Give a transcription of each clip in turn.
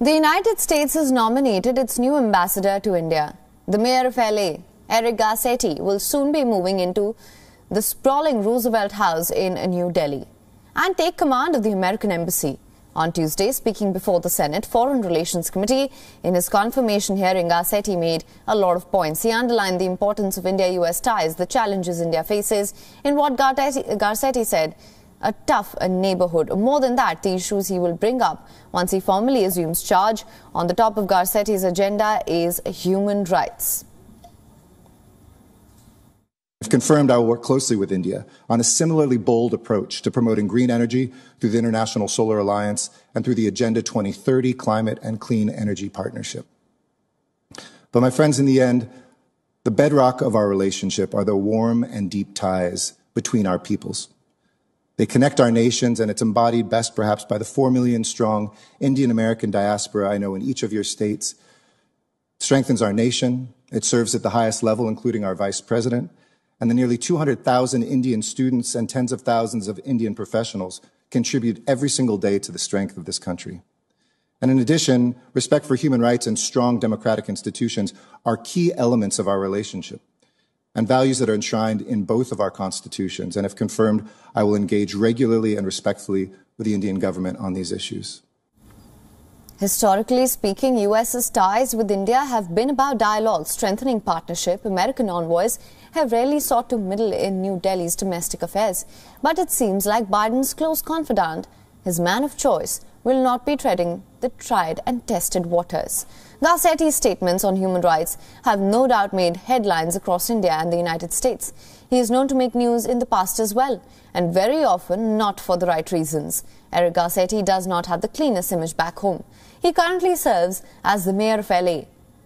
The United States has nominated its new ambassador to India. The mayor of LA, Eric Garcetti, will soon be moving into the sprawling Roosevelt House in New Delhi and take command of the American embassy. On Tuesday, speaking before the Senate Foreign Relations Committee, in his confirmation hearing, Garcetti made a lot of points. He underlined the importance of India-US ties, the challenges India faces, in what Garcetti said a tough neighborhood. More than that, the issues he will bring up once he formally assumes charge on the top of Garcetti's agenda is human rights. I've confirmed I will work closely with India on a similarly bold approach to promoting green energy through the International Solar Alliance and through the Agenda 2030 Climate and Clean Energy Partnership. But my friends, in the end, the bedrock of our relationship are the warm and deep ties between our peoples. They connect our nations, and it's embodied best perhaps by the 4 million strong Indian American diaspora I know in each of your states. It strengthens our nation. It serves at the highest level, including our vice president, and the nearly 200,000 Indian students and tens of thousands of Indian professionals contribute every single day to the strength of this country. And in addition, respect for human rights and strong democratic institutions are key elements of our relationship and values that are enshrined in both of our constitutions. And if confirmed, I will engage regularly and respectfully with the Indian government on these issues. Historically speaking, US's ties with India have been about dialogue, strengthening partnership. American envoys have rarely sought to meddle in New Delhi's domestic affairs. But it seems like Biden's close confidant, his man of choice, will not be treading the tried and tested waters. Garcetti's statements on human rights have no doubt made headlines across India and the United States. He is known to make news in the past as well, and very often not for the right reasons. Eric Garcetti does not have the cleanest image back home. He currently serves as the mayor of LA,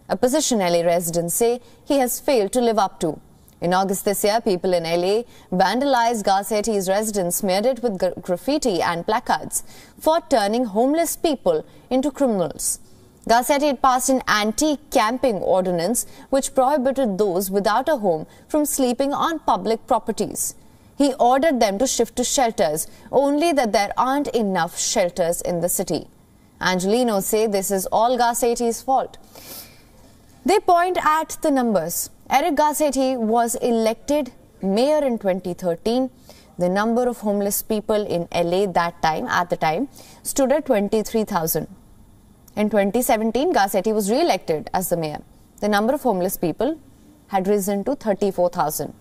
a position LA residents say he has failed to live up to. In August this year, people in LA vandalized Garcetti's residence, smeared it with graffiti and placards for turning homeless people into criminals. Garcetti had passed an anti-camping ordinance which prohibited those without a home from sleeping on public properties. He ordered them to shift to shelters, only that there aren't enough shelters in the city. Angelenos say this is all Garcetti's fault. They point at the numbers. Eric Garcetti was elected mayor in 2013. The number of homeless people in LA that time, at the time, stood at 23,000. In 2017, Garcetti was re-elected as the mayor. The number of homeless people had risen to 34,000.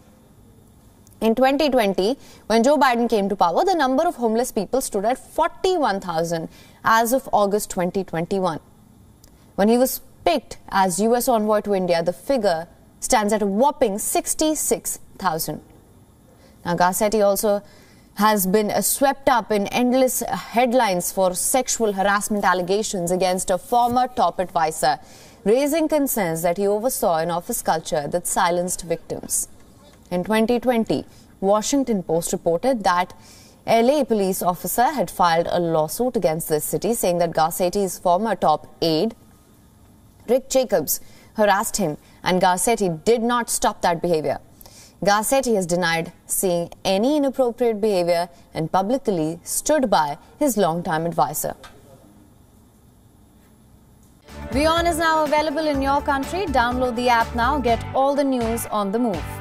In 2020, when Joe Biden came to power, the number of homeless people stood at 41,000 as of August 2021. When he was picked as US envoy to India, the figure stands at a whopping 66,000. Now, Garcetti also has been uh, swept up in endless headlines for sexual harassment allegations against a former top advisor, raising concerns that he oversaw an office culture that silenced victims. In 2020, Washington Post reported that LA police officer had filed a lawsuit against the city saying that Garcetti's former top aide, Rick Jacobs, harassed him and Garcetti did not stop that behavior. Garcetti has denied seeing any inappropriate behavior and publicly stood by his longtime advisor. WION is now available in your country. Download the app now. Get all the news on the move.